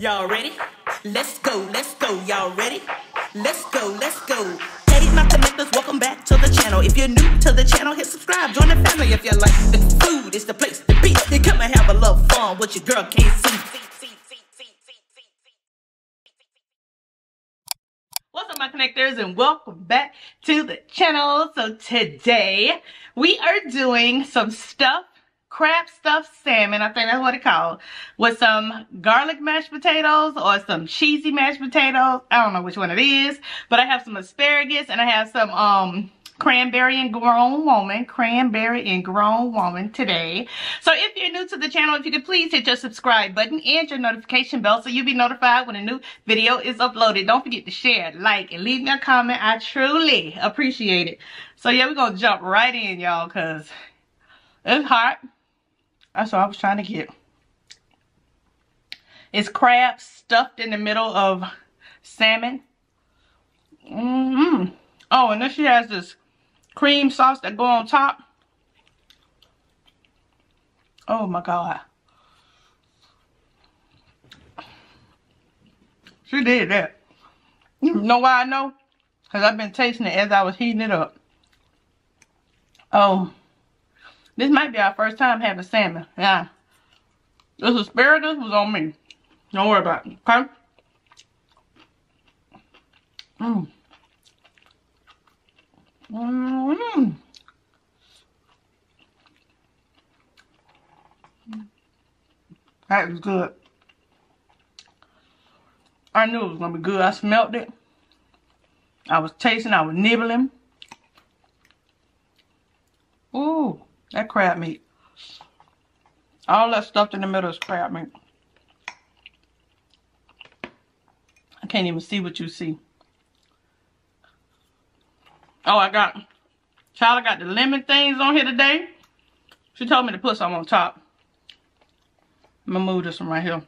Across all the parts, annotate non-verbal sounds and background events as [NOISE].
Y'all ready? Let's go, let's go. Y'all ready? Let's go, let's go. Hey, my connectors, welcome back to the channel. If you're new to the channel, hit subscribe. Join the family if you like the food. It's the place to be. You come and have a little fun. What your girl can't. What's up, my connectors, and welcome back to the channel. So today we are doing some stuff crab stuffed salmon, I think that's what it called, with some garlic mashed potatoes or some cheesy mashed potatoes. I don't know which one it is, but I have some asparagus and I have some um cranberry and grown woman cranberry and grown woman today. So if you're new to the channel if you could please hit your subscribe button and your notification bell so you'll be notified when a new video is uploaded. Don't forget to share like and leave me a comment. I truly appreciate it. So yeah we're gonna jump right in y'all because it's hot that's what I was trying to get. It's crab stuffed in the middle of salmon. Mm hmm Oh, and then she has this cream sauce that go on top. Oh my God. She did that. You know why I know? Because I've been tasting it as I was heating it up. Oh. This might be our first time having salmon. Yeah. This asparagus was on me. Don't worry about it. Okay? Mmm. Mmm. That was good. I knew it was going to be good. I smelled it. I was tasting. I was nibbling. Ooh. That crab meat. All that stuff in the middle is crab meat. I can't even see what you see. Oh, I got, Charlie got the lemon things on here today. She told me to put some on top. I'm gonna move this one right here.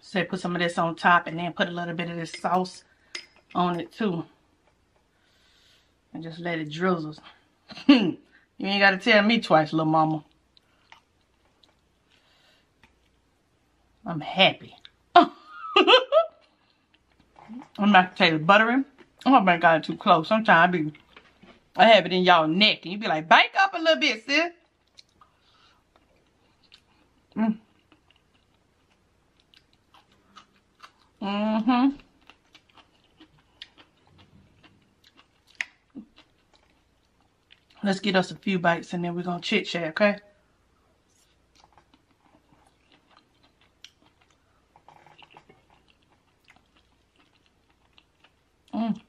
Say put some of this on top and then put a little bit of this sauce on it too and just let it drizzle. You ain't got to tell me twice, little mama. I'm happy. [LAUGHS] I'm not to buttering. Oh, got it too close. Sometimes I be, I have it in y'all neck, and you be like, bake up a little bit, sis. Mm. Mm-hmm. Let's get us a few bites and then we're going to chit chat, okay? Mm.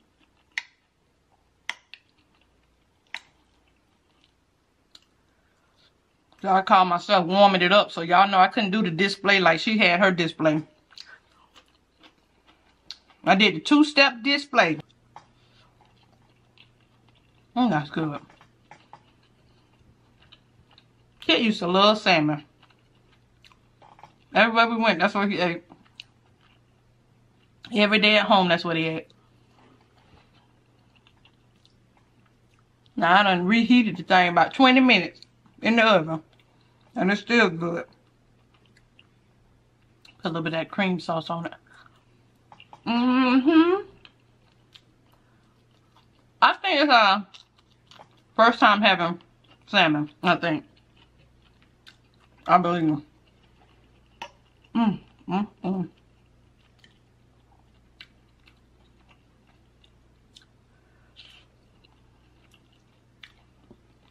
I call myself warming it up so y'all know I couldn't do the display like she had her display. I did the two-step display. Mm, that's good. Kid used to love salmon. Everywhere we went, that's what he ate. Every day at home, that's what he ate. Now, I done reheated the thing about 20 minutes in the oven. And it's still good. Put a little bit of that cream sauce on it. Mm-hmm. I think it's our first time having salmon, I think. I believe him. Mm, mm, mm.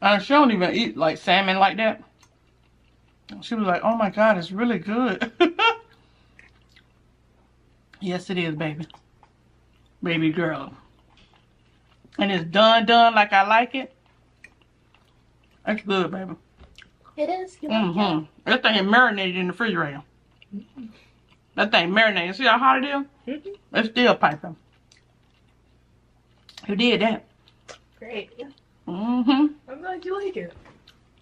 And she don't even eat like salmon like that. She was like, oh my God, it's really good. [LAUGHS] yes, it is, baby. Baby girl. And it's done, done like I like it. That's good, baby. It is. You like mm-hmm. That thing marinated in the refrigerator. Mm -hmm. That thing marinated. See how hot it is? Mm -hmm. It's still piping. Who did that? Great. Mm-hmm. I'm glad you like it.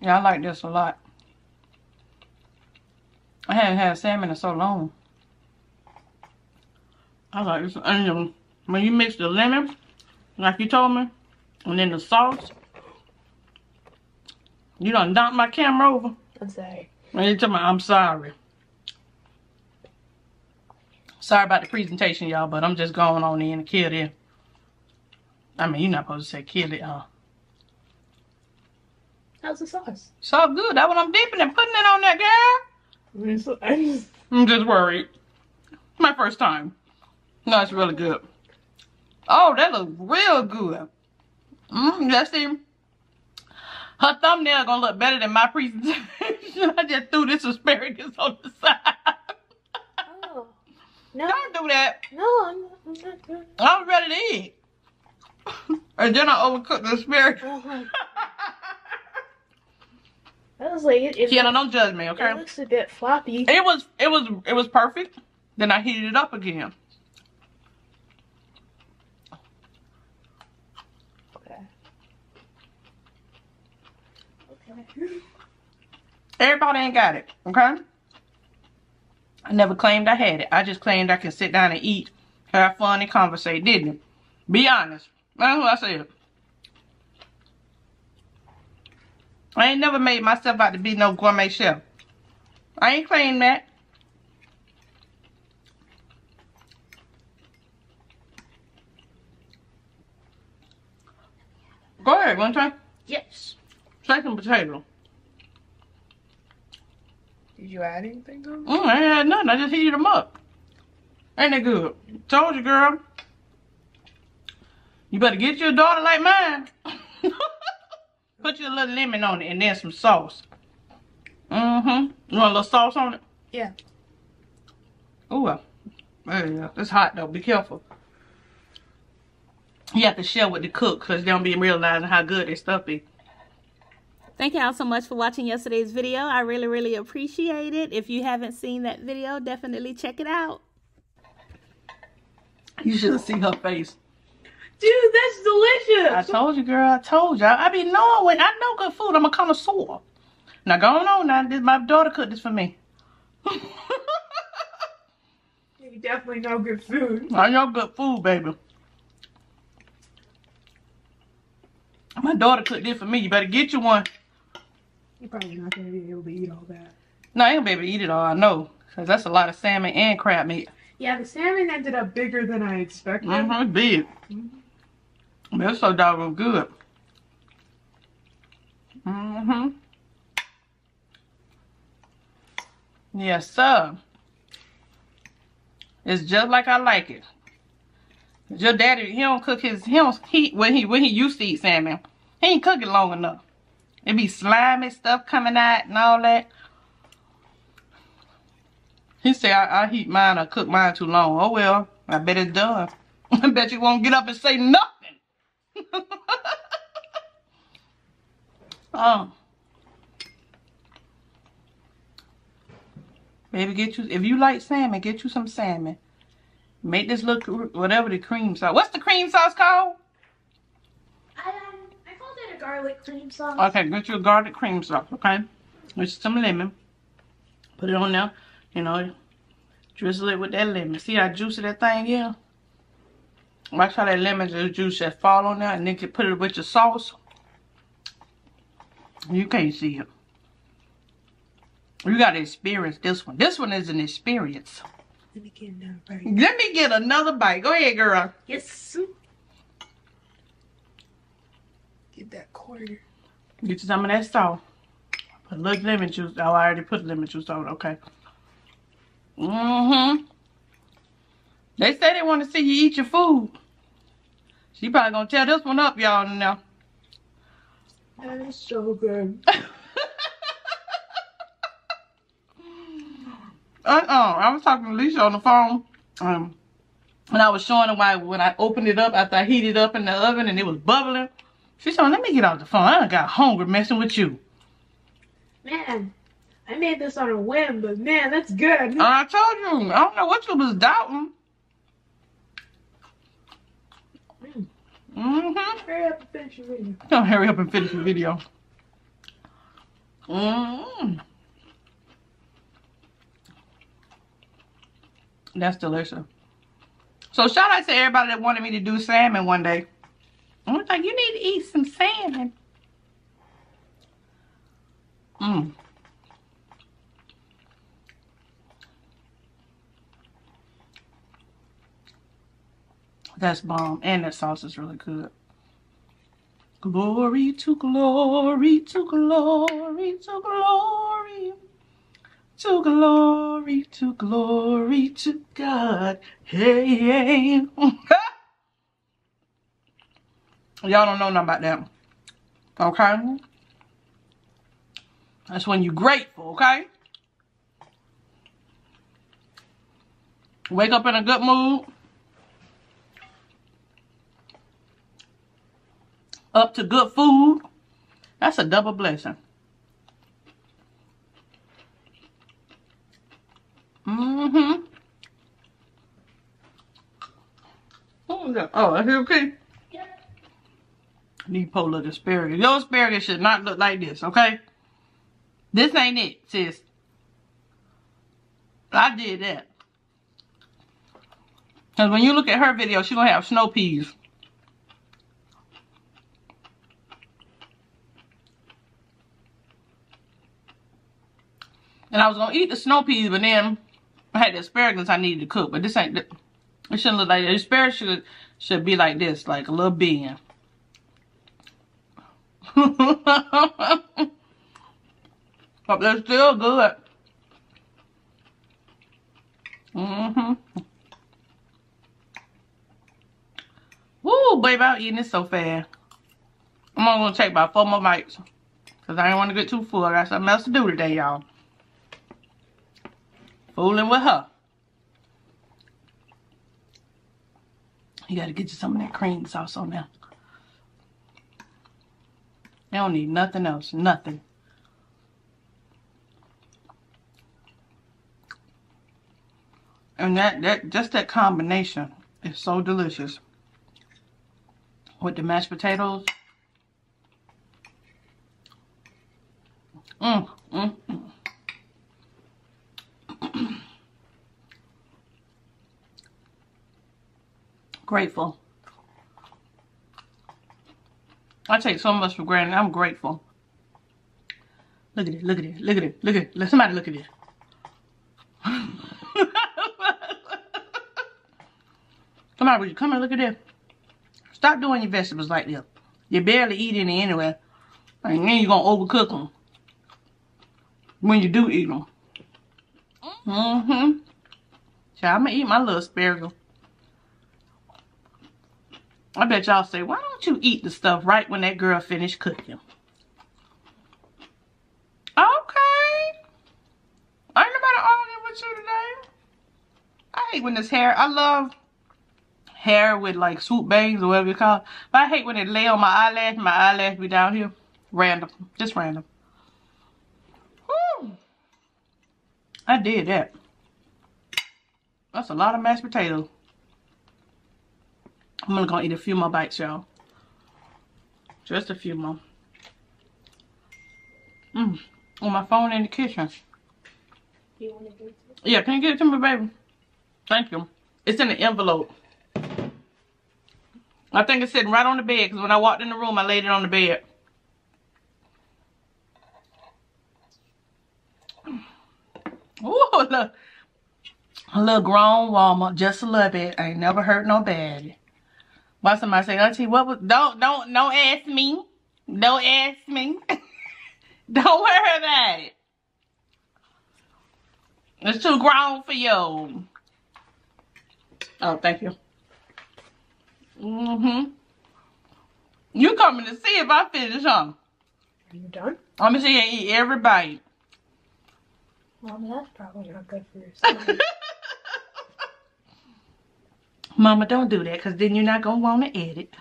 Yeah, I like this a lot. I haven't had salmon in so long. I like this. And when you mix the lemon, like you told me, and then the sauce, you done knocked my camera over. I'm sorry. And you tell me I'm sorry. Sorry about the presentation, y'all, but I'm just going on in and kill it. I mean, you're not supposed to say kill it, huh? How's the sauce? It's all good. That's what I'm dipping and putting it on there, girl. I mean, so, I just, I'm just worried. My first time. No, it's really good. Oh, that looks real good. Mm, let's see. Her thumbnail gonna look better than my presentation. [LAUGHS] I just threw this asparagus on the side. oh. [LAUGHS] No, Don't do that. no, I'm, not, I'm not doing it. I was ready to eat. [LAUGHS] and then I overcooked the asparagus. Uh-huh. I was like, it, it, Kiona, don't judge me, okay? it looks a bit floppy. It was it was it was perfect. Then I heated it up again. Okay. Okay. Everybody ain't got it, okay? I never claimed I had it. I just claimed I could sit down and eat, have fun, and conversate, didn't it? Be honest. That's what I said. I ain't never made myself out to be no gourmet chef. I ain't claimed that. Go ahead, one time. Yes. Second potato. Did you add anything to them? Mm, I ain't had nothing. I just heated them up. Ain't that good? Told you, girl. You better get you a daughter like mine. [LAUGHS] Put your little lemon on it and then some sauce. Mm-hmm. You want a little sauce on it? Yeah. Ooh, well. Yeah, it's hot though. Be careful. You have to share with the cook because they don't be realizing how good their stuff is. Thank y'all so much for watching yesterday's video. I really, really appreciate it. If you haven't seen that video, definitely check it out. You should have seen her face. Dude, that's delicious. I told you, girl. I told you. I, I be knowing when I know good food. I'm a connoisseur. Now go on now. This, my daughter cooked this for me. [LAUGHS] You definitely know good food. I know good food, baby. My daughter cooked this for me. You better get you one. You're probably not gonna be able to eat all that. No, I ain't gonna be able to eat it all. I know. Cause that's a lot of salmon and crab meat. Yeah, the salmon ended up bigger than I expected. Mm-hmm. It's big. But it's so doggone good. Mm-hmm. Yes, sir. It's just like I like it. Your daddy, he don't cook his, he don't, he, when he, when he used to eat salmon, he ain't cook it long enough. It be slimy stuff coming out and all that. He said I, I heat mine or cook mine too long. Oh well, I bet it's done. [LAUGHS] I bet you won't get up and say nothing. um, [LAUGHS] baby, get you if you like salmon, get you some salmon. Make this look whatever the cream sauce. What's the cream sauce called? Um, I called it a garlic cream sauce. Okay, get your garlic cream sauce. Okay, with some lemon. Put it on there. You know, drizzle it with that lemon. See how juicy that thing is? Watch how that lemon juice just fall on there and then you put it with your sauce. You can't see it. You gotta experience this one. This one is an experience. Let me get another bite. Let me get another bite. Go ahead, girl. Yes. Get that quarter. Get you some of that salt. Put a little lemon juice. Oh, I already put lemon juice on it. Okay. Mm-hmm. They say they want to see you eat your food. She probably gonna tear this one up, y'all now. That is so good. [LAUGHS] Uh-uh. I was talking to Alicia on the phone. Um, and I was showing her why when I opened it up after I heated it up in the oven and it was bubbling. She said, let me get off the phone. I got hungry messing with you. Man, I made this on a whim, but man, that's good. And I told you, I don't know what you was doubting. Mm-hmm. Hurry up and finish your video. Don't hurry up and finish the video. Mm. That's delicious. So shout out to everybody that wanted me to do salmon one day. I was like, you need to eat some salmon. Mmm. That's bomb. And that sauce is really good. Glory to glory to glory to glory. To glory to glory to God. Hey, hey. [LAUGHS] Y'all don't know nothing about that. Okay? That's when you're grateful, okay? Wake up in a good mood. Up to good food. That's a double blessing. Mm-hmm. Oh, that's okay. Need of asparagus. Your asparagus should not look like this, okay? This ain't it, sis. I did that. Because when you look at her video, she gonna have snow peas. And I was gonna eat the snow peas, but then I had the asparagus I needed to cook. But this ain't, it shouldn't look like that. The asparagus should, should be like this, like a little bean. [LAUGHS] but they're still good. Mm-hmm. Woo, baby, I'm eating this so fast. I'm only gonna take about four more bites. Cause I don't want to get too full. I got something else to do today, y'all. Fooling with her. You gotta get you some of that cream sauce on there. They don't need nothing else. Nothing. And that, that just that combination is so delicious. With the mashed potatoes. Mmm, mmm, mmm. Grateful. I take so much for granted. I'm grateful. Look at it. Look at it. Look at it. Look at it. Let somebody look at it. [LAUGHS] somebody, would you come and look at it? Stop doing your vegetables like this. You barely eat any anyway. And then you're going to overcook them. When you do eat them. Mm-hmm. So I'm going to eat my little asparagus. I bet y'all say, why don't you eat the stuff right when that girl finished cooking? Okay. Ain't nobody arguing with you today. I hate when this hair, I love hair with like swoop bangs or whatever you call it. But I hate when it lay on my eyelash, my eyelash be down here. Random. Just random. Whew. I did that. That's a lot of mashed potatoes. I'm only gonna eat a few more bites, y'all. Just a few more. Mmm. On my phone in the kitchen. You want to give it Yeah, can you give it to me, baby? Thank you. It's in the envelope. I think it's sitting right on the bed because when I walked in the room, I laid it on the bed. Ooh, [LAUGHS] look. A little grown Walmart, just a little bit. I ain't never hurt nobody. Why somebody say, Auntie, what was, don't, don't, don't ask me. Don't ask me. [LAUGHS] don't worry about it. It's too grown for you. Oh, thank you. Mm-hmm. You coming to see if I finish, huh? Are you done? I'm gonna see you eat every bite. Mom, that's probably not good for your stomach. [LAUGHS] Mama, don't do that because then you're not going to want to edit.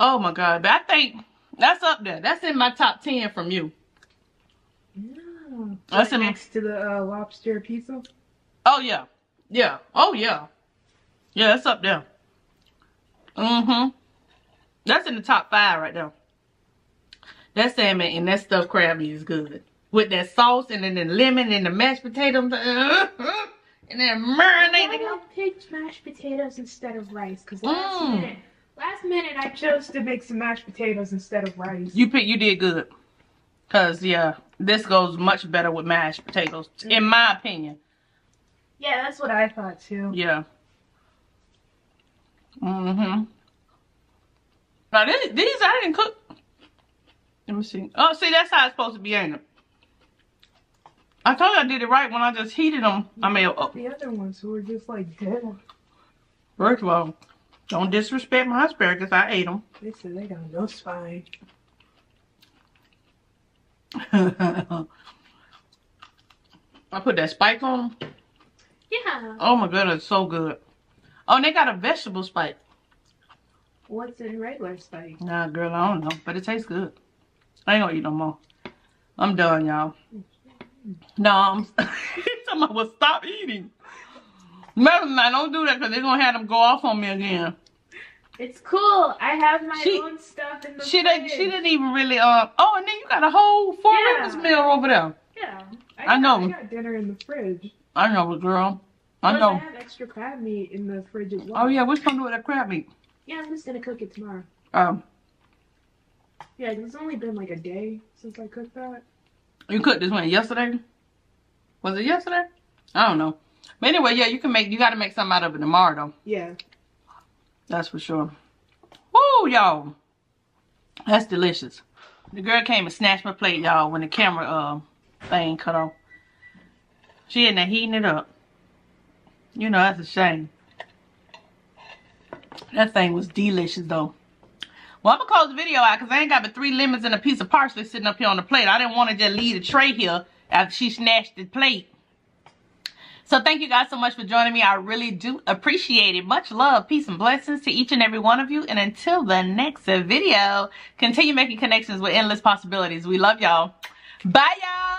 Oh, my God. But I think that's up there. That's in my top 10 from you. no. That's in- next to the uh, lobster pizza. Oh, yeah. Yeah. Oh, yeah. Yeah, that's up there. Mm-hmm. That's in the top five right there. That salmon and that stuffed crab is good. With that sauce and then the lemon and the mashed potatoes. And then Why marinating. I picked mashed potatoes instead of rice? Because last Mm. minute, last minute I chose to make some mashed potatoes instead of rice. You pick, you did good. Cause yeah, this goes much better with mashed potatoes, in my opinion. yeah, that's what I thought too. Yeah. Mm-hmm. Now these, these I didn't cook. Let me see. Oh, see, that's how it's supposed to be, ain't it? I told you I did it right when I just heated them. I mean, oh, The other ones who were just like dead. first of all, don't disrespect my asparagus. I ate them. They said they got no spine. [LAUGHS] I put that spike on them. Yeah. Oh my goodness, so good. Oh, and they got a vegetable spike. What's in regular spike? Nah, girl, I don't know, but it tastes good. I ain't gonna eat no more. I'm done, y'all. Mm. No, I'm. [LAUGHS] Talking about well, stop eating. Remember, man, don't do that because they're gonna have them go off on me again. It's cool. I have my She- own stuff in the She fridge. didn't. She didn't even really. Uh. Oh, and then you got a whole four Yeah. breakfast meal over there. Yeah. I got- know. I got dinner in the fridge. I know, girl. I Plus, know. I have extra crab meat in the fridge as well. Oh yeah, what's gonna do with that crab meat? Yeah, I'm just gonna cook it tomorrow. Um, Yeah, it's only been like a day since I cooked that. You cooked this one yesterday. Was it yesterday? I don't know. But anyway, yeah, you can make. You got to make something out of it tomorrow, though. Yeah. That's for sure. Woo, y'all. That's delicious. The girl came and snatched my plate, y'all, when the camera uh thing cut off. She in there heating it up. You know, that's a shame. That thing was delicious, though. Well, I'm going to close the video out because I ain't got but three lemons and a piece of parsley sitting up here on the plate. I didn't want to just leave the tray here after she snatched the plate. So thank you guys so much for joining me. I really do appreciate it. Much love, peace, and blessings to each and every one of you. And until the next video, continue making connections with endless possibilities. We love y'all. Bye, y'all.